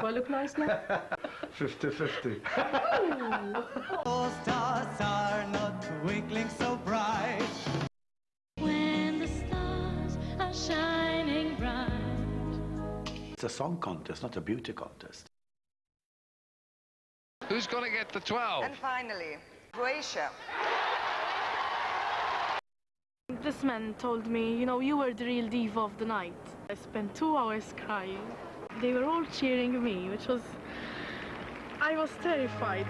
Do I look nice now? 50-50. stars are not twinkling so bright. When the stars are shining bright. It's a song contest, not a beauty contest. Who's going to get the 12? And finally, Croatia. This man told me, you know, you were the real diva of the night. I spent two hours crying. They were all cheering me, which was. I was terrified.